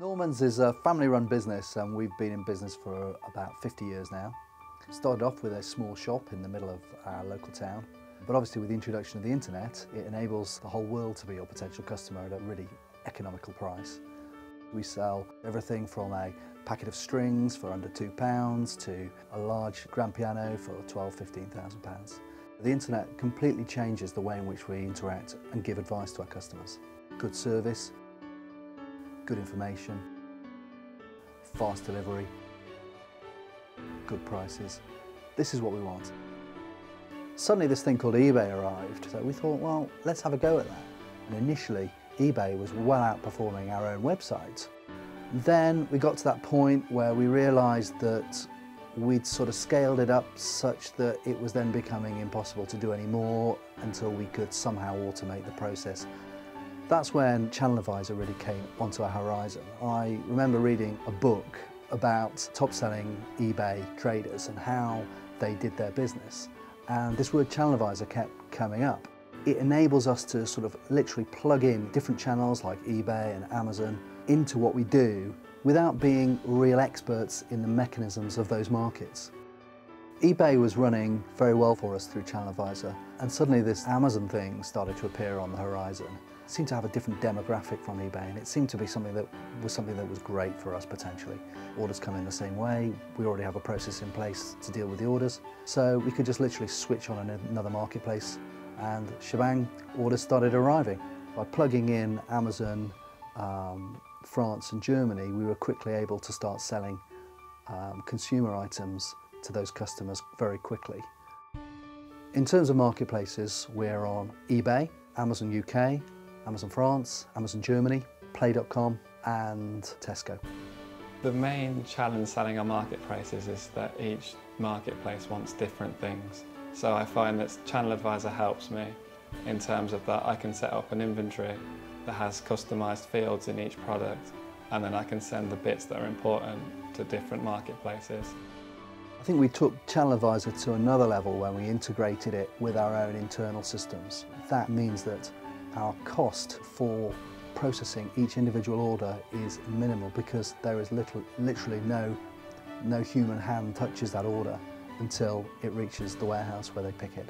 Normans is a family-run business and we've been in business for about 50 years now. Started off with a small shop in the middle of our local town, but obviously with the introduction of the internet, it enables the whole world to be your potential customer at a really economical price. We sell everything from a packet of strings for under £2 to a large grand piano for 12, 15,000 pounds. The internet completely changes the way in which we interact and give advice to our customers. Good service, good information, fast delivery, good prices. This is what we want. Suddenly this thing called eBay arrived, so we thought, well, let's have a go at that. And initially, eBay was well outperforming our own website. Then we got to that point where we realised that we'd sort of scaled it up such that it was then becoming impossible to do any more until we could somehow automate the process that's when Channel Advisor really came onto our horizon. I remember reading a book about top-selling eBay traders and how they did their business. And this word Channel Advisor kept coming up. It enables us to sort of literally plug in different channels like eBay and Amazon into what we do without being real experts in the mechanisms of those markets. eBay was running very well for us through Channel Advisor and suddenly this Amazon thing started to appear on the horizon seemed to have a different demographic from eBay and it seemed to be something that was something that was great for us potentially. Orders come in the same way, we already have a process in place to deal with the orders, so we could just literally switch on another marketplace and shebang, orders started arriving. By plugging in Amazon, um, France and Germany, we were quickly able to start selling um, consumer items to those customers very quickly. In terms of marketplaces, we're on eBay, Amazon UK, Amazon France, Amazon Germany, Play.com and Tesco. The main challenge selling on marketplaces is that each marketplace wants different things. So I find that Channel Advisor helps me in terms of that I can set up an inventory that has customized fields in each product and then I can send the bits that are important to different marketplaces. I think we took Channel Advisor to another level when we integrated it with our own internal systems. That means that our cost for processing each individual order is minimal because there is little, literally no, no human hand touches that order until it reaches the warehouse where they pick it.